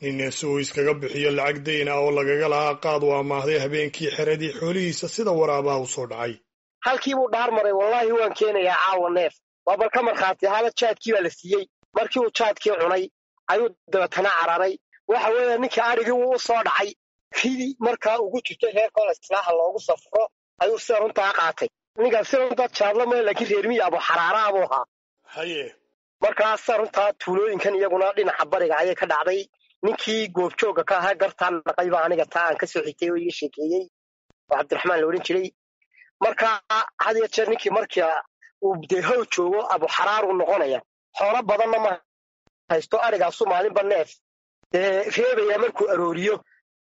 nin si uu iskaga bixiyo lacag dayn ah oo lagaga lahaa qaad u amaahday habeenkii xeradii xoolihiisa sida waraabaha u soo dhacay. Halkii buu dhaar maray wallaahi waan keenayaa caawa neef. Waa bal ka markhaati ahaada jaadkii baa la siiyey. Markii uu jaadkii cunay ayuu dabeetana cararay waxa weeye ninkii adhigii wuu u soo dhacay. Ridii markaa ugu jirtay reerkooda islaaha loogu safro ayuu sida runtaa qaatay. Ninkaas sida runtaa jaadla male laakiin reermiyi abu xaraaraha buu ahaa. Haye. Markaa sida runtaa tuulooyinkan iyaguna dhinaca bariga ayay ka dhacday ninkii goobjoogga ka ahaa gartaa naqayba aniga taa aan ka soo xigtay oo iga sheekeeyey oo cabdiraxmaan la odhan jiray. Markaa had iyo jeer ninkii markii uu dee how joogo abu xaraaruu noqonaya xoolo badanna ma haysto arigaasu maalinba neef. Dee reebaya markuu arooriyo.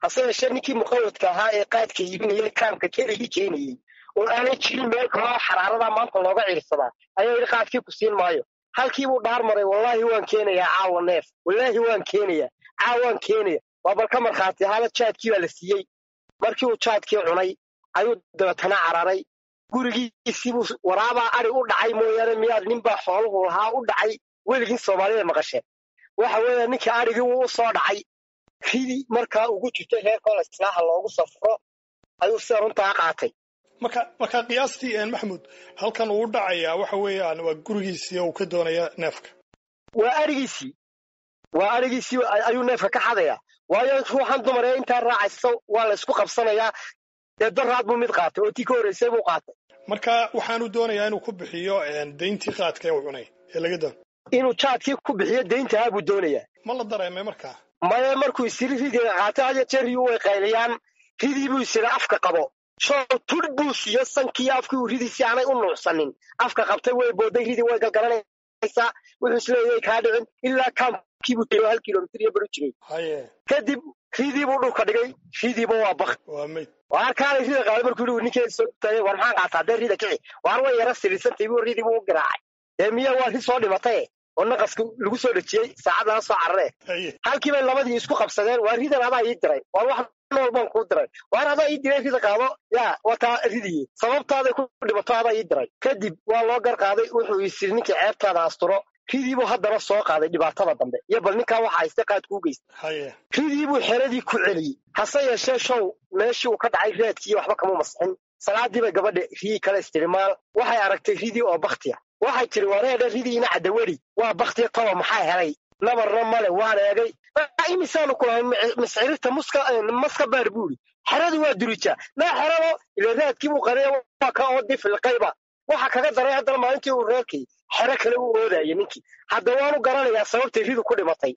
Hase yeeshee ninkii muqawadka ahaa ee qaadka iibinayay kaamka keligii keenayey oo aanay jirin meel kaloo xaraaradaa maanta looga ciirsadaa ayaa yidhi qaadkii ku siin maayo. Halkii buu dhaar maray wallaahi waan keenayaa caawa neef wallaahi waan keenayaa caawa waan keenaya. Waa bal ka markhaati ahaada jaadkii baa la siiyey. Markii uu jaadkii cunay ayuu dabeetana cararay gurigiisiibuu waraabaa ari u dhacay mooyaane miyaad ninbaa xooluhu lahaa u dhacay. Weligiin soomaalida maqasheen waxa weeye ninkii arigii wuu u soo dhacay. Ridii markaa ugu jirtay reerkooda islaaha loogu safro ayuu sida runtaa qaatay. Marka marka qiyaastii maxamuud halkan uu u dhacayaa waxa weeyaan waa gurigiisii oo uu ka doonaya neefka. Waa arigiisii waa arigiisii ayuu neefka ka xadayaa waayo ruuxan dumar ee intaa raacaysa waa la isku qabsanayaa dee daraad buu mid qaatay oo tii ka horreysay buu qaatay. Marka waxaanu doonayaa inuu ku bixiyo dayntii qaadka ee uu cunay ee laga doon. Inuu jaadkii ku bixiyo dayntahaa buu doonayaa. Ma la dareemay markaa maya markuu isiri ridiga qaatay hadiyo jeer riyuu way qayliyaan ridii buu isiri afka qabo. Show tudh buu siiyo sankii afkii uu ridii si aanay u nuucsanin afka qabtay way booday ridii way galgalanaysaa. Wuxuu is leeyahay kaa dhicin ilaa jiro hal kilomitir iyo baru jiray kadib ridii buu dhulka dhigay ridiiba waa bak waa mayd waar kaanay rida qaaday markuu ninkeen soo taagay war maxaan qaataa dee rida kici waar way yara siriisantay buu ridii buu u garaacay dee miya waa ri soo dhimataye oo naqaska lagu soo dhejiyey saacad soo carare haye. Halkii bay labadii isku qabsadeen waa ridan adaa ii diray waar wax nool baan kuu diray waar adaa ii diray rida qaado yaa wataa ridiye sababtaaday ku dhimato adaa ii diray kadib waa loo gar qaaday wuxuu isiri ninkii ceebtaada asturo ridiibuu haddana soo qaaday dhibaatada dambe. Iyo bal ninkaa waxa hayste qaad kuu geystay. Haye. Ridiibuu xeradii ku celiyey. Hase yeeshee show meeshii uu ka dhacay reedkii waxba kama masixin. Salaadii bay gabadha rii kala istirimaal waxay aragtay ridii oo baktiya waxay tiri wareedha ridiina cadaweri waa baktiya toba maxaa helay? Nabarna male waan eegay. Imisaanu kulahay miscirirta maska baar buuri xeradu waa durijaa naa xerado ila raadkii buu qariya waa ka oodii filqayba waxa kaga daray haddana maalintii uu reerkay xero kale u oodaya ninkii. Hadda waanu garanayaa sababtay ridu ku dhimatay.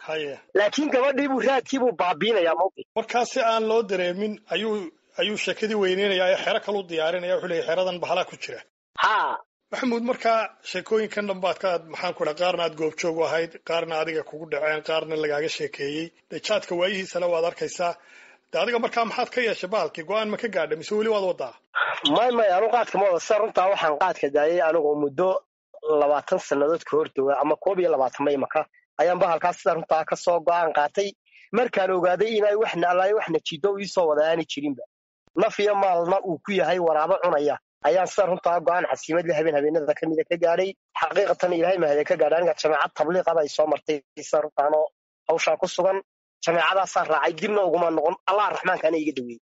Laakiin gabadhiibuu raadkiibuu baabiinayaa mawqif markaa si aan loo dareemin ayuu ayuu sheekadii weyneynayaa ee xero kalu diyaarinaya wuxuu leeyahy xeradan bahalaa ku jira. Haa. Maxamuud markaa sheekooyinkan dhambaad ka maxaan ku dhaha qaarna aad goobjoog u ahayd qaarna adiga kugu dhaceen qaarna lagaaga sheekeeyey. Dee jaadka waayihiisale waad arkaysaa de adiga markaa maxaad ka yeeshay bahalkii go'aan ma ka gaadha mise weli waad wadaa may may anu qaadka ma sida runtaa waxaan qaadka daayay anigoo muddo labaatan sannadood ka hor dhowa ama koob iyo labaatan maymaka ayaan bahalkaas sida runtaa ka soo go'aan qaatay. Markaan ogaaday inay waxna allaayo waxna jiddo iisoo wada aanay jirinba. Naf iyo maalna uu ku yahay waraabo cunaya. Ayaan sida runtaa go'aan xasiimad le habeen habeenada ka mida ka gaadhay. Xaqiiqatan ilaahay mahade ka gaadha aniga jameecad tabliiqaba ay soo martay sida runtaanoo hawshaa ku sugan jameecadaasaa raacay dibna uguma noqon. Allah raxmaankaana iga dhaweeyey